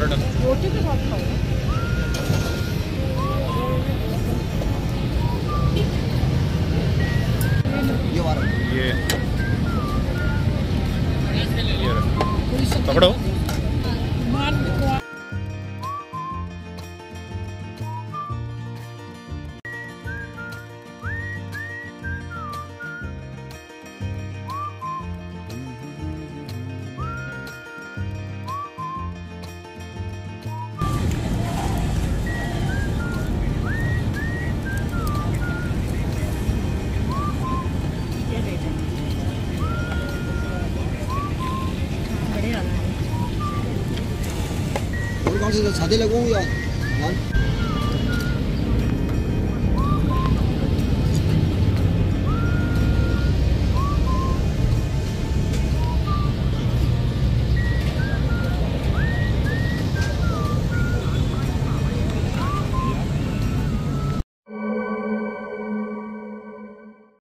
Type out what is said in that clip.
रोटी के साथ खाओ। ये पकड़ो। 房子的草地的公务员，